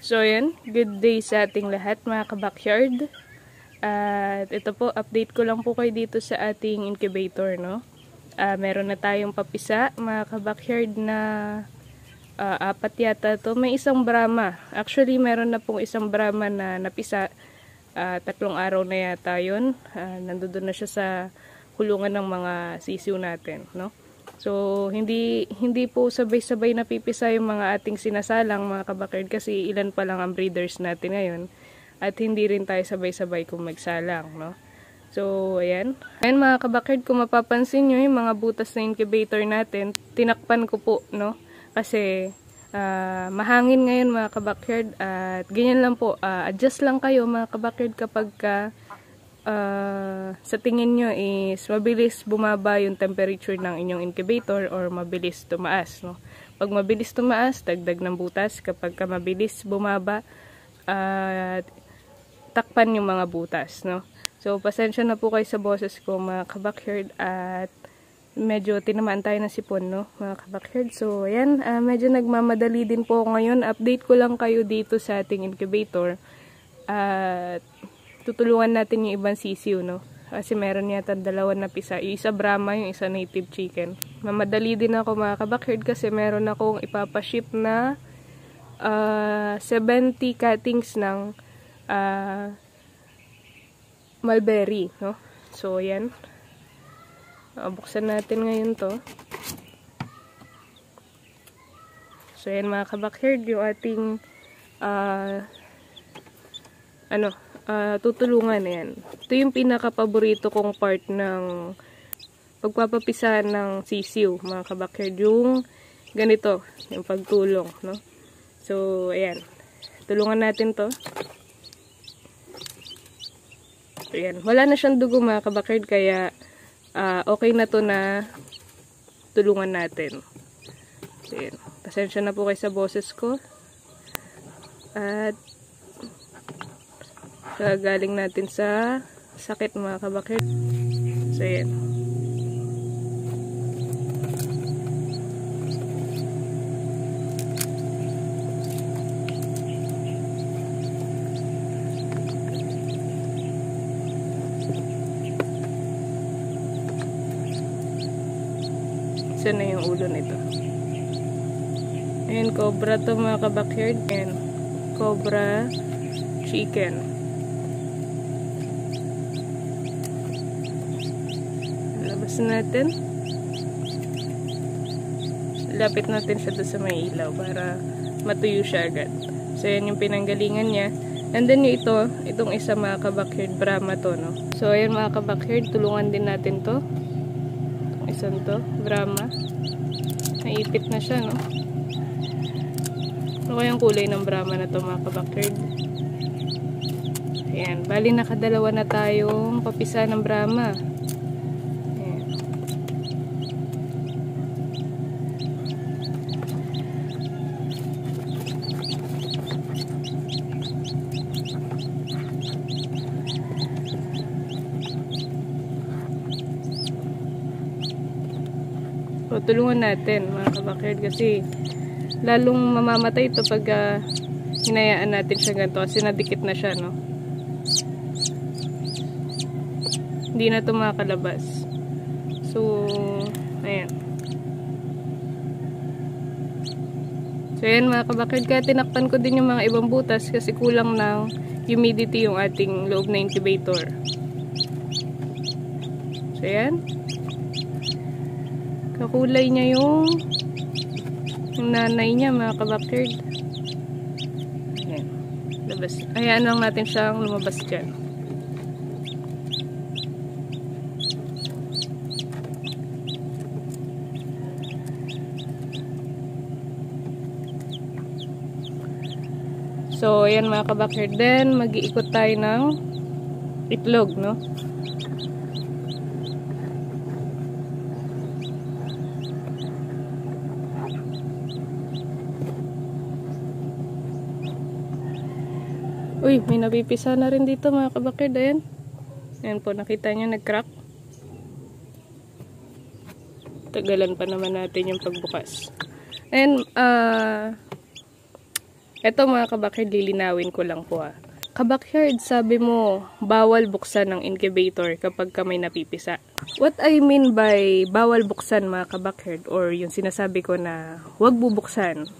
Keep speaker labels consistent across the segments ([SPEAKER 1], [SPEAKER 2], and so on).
[SPEAKER 1] So yan, good day sa ating lahat mga kabakyard. At ito po, update ko lang po kayo dito sa ating incubator, no? Uh, meron na tayong papisa, mga kabakyard na uh, apat yata to. May isang Brahma. Actually, meron na pong isang Brahma na napisa. Uh, tatlong araw na yata yun. Uh, nandoon na siya sa kulungan ng mga sisiw natin, no? So, hindi hindi po sabay-sabay napipisa yung mga ating sinasalang mga kabakard kasi ilan pa lang ang breeders natin ngayon at hindi rin tayo sabay-sabay kung magsalang, no? So, ayan. Ayan mga kabakard, kung mapapansin nyo yung mga butas na incubator natin, tinakpan ko po, no? Kasi, uh, mahangin ngayon mga kabakard at ganyan lang po, uh, adjust lang kayo mga kabakard kapag ka, uh, sa tingin nyo is mabilis bumaba yung temperature ng inyong incubator or mabilis tumaas. No? Pag mabilis tumaas, dagdag ng butas. Kapag ka mabilis bumaba, uh, takpan yung mga butas. No? So, pasensya na po kayo sa boses ko mga kabakyard at medyo tinamaan tayo ng sipon, no, mga kabakyard. So, ayan, uh, medyo nagmamadali din po ngayon. Update ko lang kayo dito sa ating incubator. At, uh, tutulungan natin yung ibang sisiw, no? Kasi meron yata dalawa na pisa. Yung isa Brahma, yung isa native chicken. Mamadali din ako mga kabakherd kasi meron akong ipapaship na uh, ah, 70 cuttings ng uh, mulberry, no? So, yan. Uh, buksan natin ngayon to. So, yan mga kabakherd, yung ating uh, ano, uh, tutulungan yan. Ito yung pinaka-paborito kong part ng pagpapapisahan ng sisiw, mga kabakyard. Yung ganito, yung pagtulong, no? So, ayan. Tulungan natin to. Ayan. Wala na siyang dugo, mga kabakyard, kaya uh, okay na to na tulungan natin. So, ayan. Pasensya na po kayo sa boses ko. At galing natin sa sakit mga kabakit. So, yan. Isa na yung ulo nito. Ayan, cobra to mga kabakyard. Ayan, cobra chicken. Natin. Lapit natin siya doon sa may ilaw para matuyo siya agad. So, yan yung pinanggalingan niya. And then yung ito, itong isa mga kabakherd Brahma to, no? So, ayan mga kabakherd, tulungan din natin to. Itong isang to, Brahma. Naipit na siya, no? Ano kayang kulay ng Brahma na to mga kabakherd? Ayan, bali nakadalawa na tayong papisa ng Brahma. Tulungan natin mga kabakerd kasi lalong mamamatay ito pag uh, hinayaan natin siya ganito kasi nadikit na siya, no? Hindi na ito makakalabas. So, ayan. So, ayan mga kabakerd, kaya tinakpan ko din yung mga ibang butas kasi kulang ng humidity yung ating loob na incubator. So, ayan. Kakulay niya yung yung nanay niya mga kabakyard. Ayan. Labas. Hayaan lang natin siyang lumabas dyan. So, ayan mga kabakyard. Then, mag-iikot tayo ng itlog, no? Uy, may nabipisa na rin dito mga kabakid. Ayan. Ayan po, nakita nyo nag-crack. Tagalan pa naman natin yung pagbukas. And, uh, Ito mga kabakyard, lilinawin ko lang po ah. Kabakyard, sabi mo, bawal buksan ng incubator kapag ka may napipisa. What I mean by bawal buksan mga kabakyard or yung sinasabi ko na huwag bubuksan.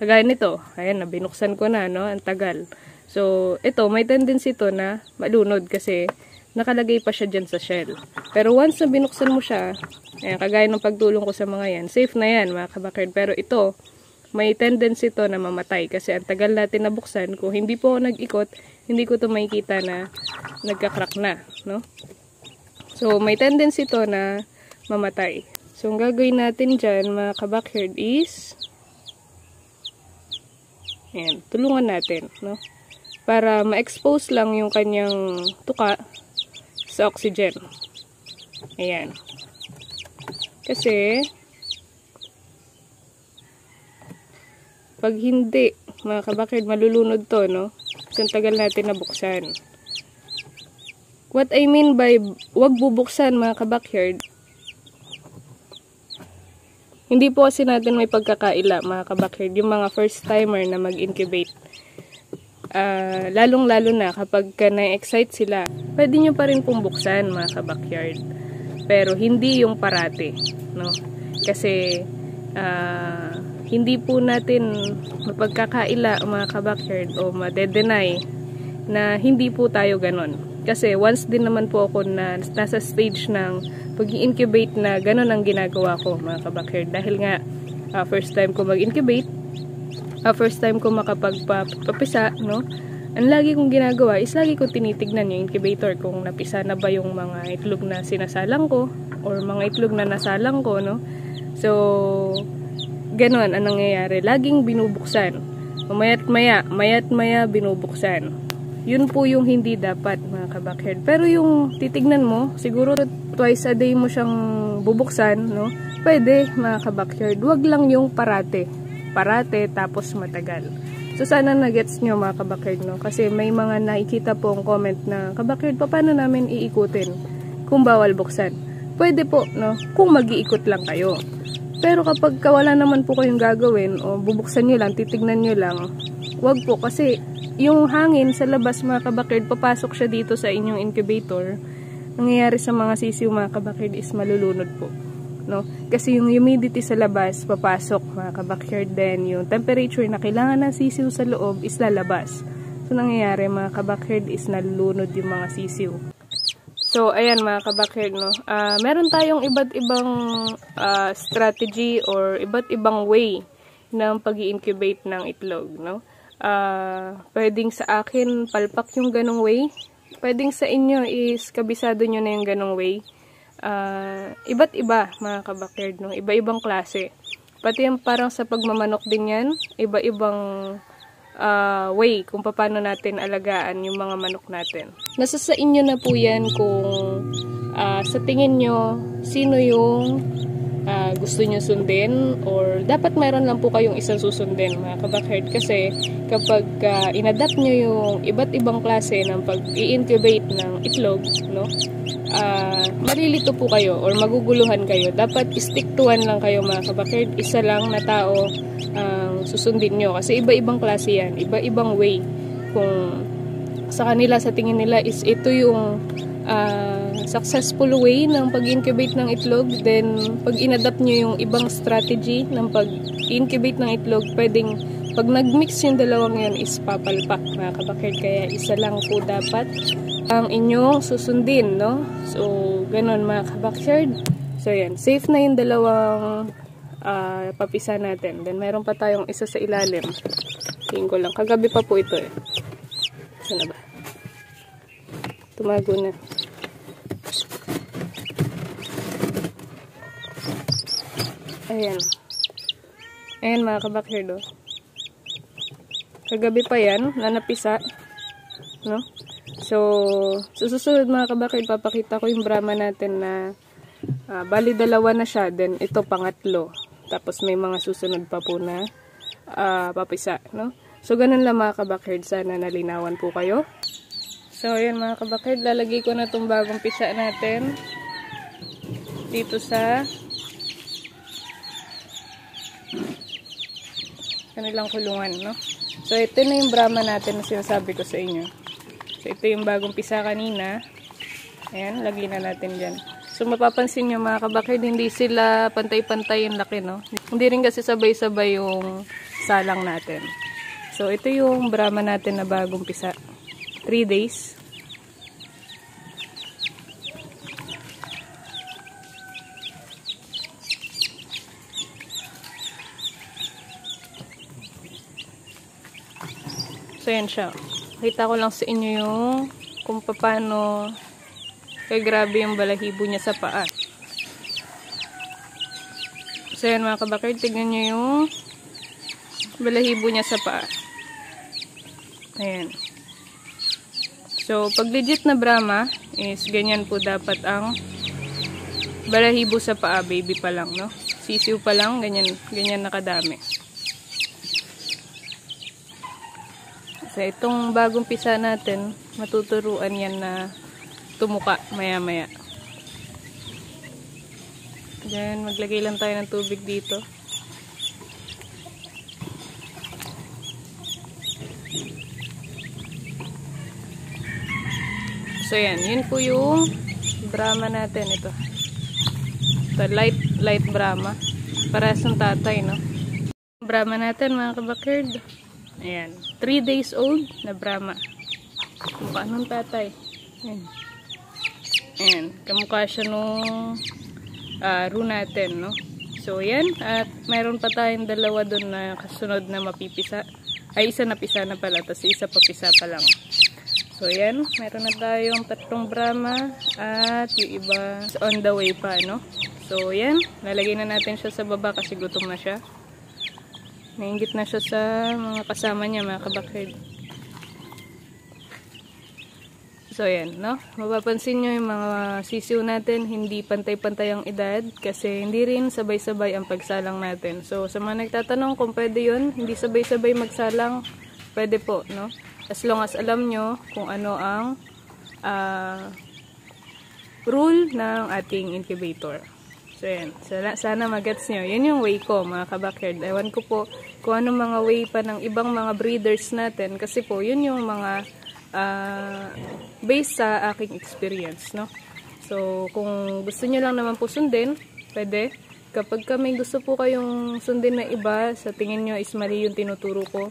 [SPEAKER 1] Kagaya nito, ayan na, binuksan ko na, no? Ang tagal. So, ito, may tendency to na malunod kasi nakalagay pa siya dyan sa shell. Pero once na binuksan mo siya, ayan, kagaya ng pagtulong ko sa mga yan, safe na yan mga kabakyard. Pero ito, may tendency to na mamatay kasi ang tagal natin nabuksan kung hindi po nag-ikot hindi ko to makikita na nagka-crack na no so may tendency to na mamatay so ang gagawin natin dyan mga kabakyard is ayan, tulungan natin no para ma-expose lang yung kanyang tuka sa oxygen ayan kasi Pag hindi, mga kabakid, malulunod to, no? Kasi tagal natin nabuksan. What I mean by wag bubuksan, mga kabakyard, hindi po kasi natin may pagkakaila, mga kabakyard, yung mga first timer na mag-incubate. Uh, lalong-lalo na kapag ka na-excite sila, pwede nyo pa rin pong buksan, mga kabakyard. Pero hindi yung parate, no? Kasi, uh, hindi po natin mapagkakaila mga kabakyard o madedenay na hindi po tayo ganon. Kasi once din naman po ako na nasa stage ng pag incubate na ganon ang ginagawa ko mga kabakyard. Dahil nga uh, first time ko mag-incubate, uh, first time ko makapagpapisa, no? Ang lagi kong ginagawa is lagi kong tinitignan yung incubator kung napisa na ba yung mga itlog na sinasalang ko or mga itlog na nasalang ko, no? So, ganon ang nangyayari. Laging binubuksan. Mayat maya, mayat maya binubuksan. Yun po yung hindi dapat mga kabakyard. Pero yung titignan mo, siguro twice a day mo siyang bubuksan, no? Pwede mga kabakyard. Huwag lang yung parate. Parate tapos matagal. So sana na-gets nyo mga kabakyard, no? Kasi may mga nakikita pong comment na, kabakyard, paano namin iikutin kung bawal buksan? Pwede po, no? Kung mag-iikot lang kayo. Pero kapag wala naman po kayong gagawin o bubuksan nyo lang, titignan nyo lang, wag po kasi yung hangin sa labas mga kabakird, papasok siya dito sa inyong incubator. Nangyayari sa mga sisiw mga kabakird is malulunod po. No? Kasi yung humidity sa labas, papasok mga kabakird din. Yung temperature na kailangan ng sisiw sa loob is lalabas. So nangyayari mga kabakird is nalulunod yung mga sisiw. So, ayan mga kabakerd, no? Uh, meron tayong iba't ibang uh, strategy or iba't ibang way ng pag incubate ng itlog, no? Uh, pwedeng sa akin palpak yung ganong way. Pwedeng sa inyo is kabisado nyo na yung ganong way. Uh, iba't iba mga kabakerd, no? Iba-ibang klase. Pati yung parang sa pagmamanok din yan, iba-ibang uh, way kung paano natin alagaan yung mga manok natin. Nasa sa inyo na po yan kung uh, sa tingin nyo sino yung uh, gusto nyo sundin or dapat mayroon lang po kayong isang susundin mga kabackherd kasi kapag uh, inadapt nyo yung iba't ibang klase ng pag-i-incubate ng itlog no, uh, malilito po kayo or maguguluhan kayo. Dapat stick to one lang kayo mga kabakerd. Isa lang na tao ang uh, susundin nyo. Kasi iba-ibang klase yan. Iba-ibang way. Kung sa kanila, sa tingin nila is ito yung uh, successful way ng pag-incubate ng itlog. Then, pag inadapt nyo yung ibang strategy ng pag-incubate ng itlog, pwedeng pag nag-mix yung dalawang yan is papalpak mga kabakerd. Kaya isa lang po dapat ang inyong susundin, no? So, ganun mga kabakyard. So, yan. Safe na yung dalawang uh, papisa natin. Then, meron pa tayong isa sa ilalim. Tingin ko lang. Kagabi pa po ito eh. Saan ba? Tumago na. Ayan. Ayan mga kabakyard, oh. Kagabi pa yan, na napisa. No? So, susunod mga kabakid, papakita ko yung Brahma natin na uh, bali dalawa na siya. Then, ito pangatlo. Tapos, may mga susunod pa po na uh, papisa. No? So, ganun lang mga kabakid. Sana nalinawan po kayo. So, ayan mga kabakid. Lalagay ko na itong bagong pisa natin. Dito sa kanilang kulungan, no? So, ito na yung Brahma natin na sinasabi ko sa inyo. So, ito yung bagong pisa kanina. Ayan, lagay na natin dyan. So, mapapansin nyo mga kabakid, hindi sila pantay-pantay yung laki, no? Hindi rin kasi sabay-sabay yung salang natin. So, ito yung Brahma natin na bagong pisa. 3 days. So, yan siya. Kita ko lang sa inyo yung kung paano kaya grabe yung balahibo niya sa paa. So, yan mga kabakir. Tignan nyo yung balahibo niya sa paa. Ayan. So, pag legit na Brahma, is ganyan po dapat ang balahibo sa paa, baby pa lang, no? Sisiw pa lang, ganyan, ganyan nakadami. So, itong bagong pisa natin, matuturuan yan na tumuka maya-maya. Diyan, maglagay lang tayo ng tubig dito. So, yan. Yun po yung Brahma natin. Ito. Ito, light, light Brahma. Parehas ng tatay, no? Brahma natin, mga kabakerd. Ayan. 3 days old na Brahma. Mukha ng tatay. Ayan. Ayan. Kamukha siya nung uh, ru natin, no? So, yan. At mayroon pa tayong dalawa doon na kasunod na mapipisa. Ay, isa na pisa na pala. Tapos isa pa pisa pa lang. So, ayan. Meron na tayong tatlong Brahma. At yung iba on the way pa, no? So, ayan. Lalagay na natin siya sa baba kasi gutom na siya. Naingit na siya sa mga kasama niya, mga kabakid. So, ayan, no? Mapapansin nyo yung mga sisiw natin, hindi pantay-pantay ang edad kasi hindi rin sabay-sabay ang pagsalang natin. So, sa mga nagtatanong kung pwede yun, hindi sabay-sabay magsalang, pwede po, no? As long as alam nyo kung ano ang uh, rule ng ating incubator. So, yan. Sana, sana magets nyo. Yun yung way ko, mga kabakyard. Ewan ko po kung anong mga way pa ng ibang mga breeders natin. Kasi po, yun yung mga uh, based sa aking experience, no? So, kung gusto niyo lang naman po sundin, pwede. Kapag kami gusto po kayong sundin na iba, sa tingin nyo is mali yung tinuturo ko,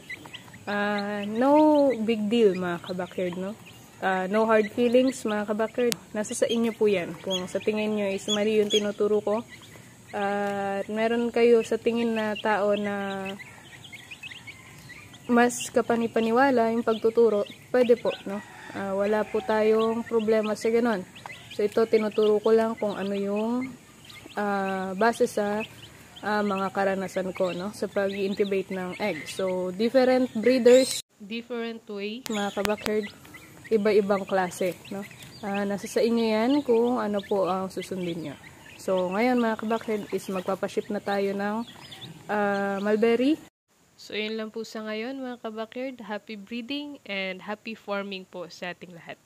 [SPEAKER 1] uh, no big deal mga kabakyard, no? Uh, no hard feelings mga kabakyard. Nasa sa inyo po yan. Kung sa tingin nyo is mali yung tinuturo ko, at uh, meron kayo sa tingin na tao na mas kapanipaniwala yung pagtuturo, pwede po, no? Uh, wala po tayong problema sa ganun. So, ito tinuturo ko lang kung ano yung uh, base sa uh, mga karanasan ko, no? Sa pag-intubate ng egg. So, different breeders, different way, mga kabakerd, iba-ibang klase, no? Uh, nasa sa inyo yan kung ano po ang susundin nyo. So, ngayon mga kabakerd is magpapaship na tayo ng uh, mulberry So, yun lang po sa ngayon mga kabakyard. Happy breeding and happy forming po sa ating lahat.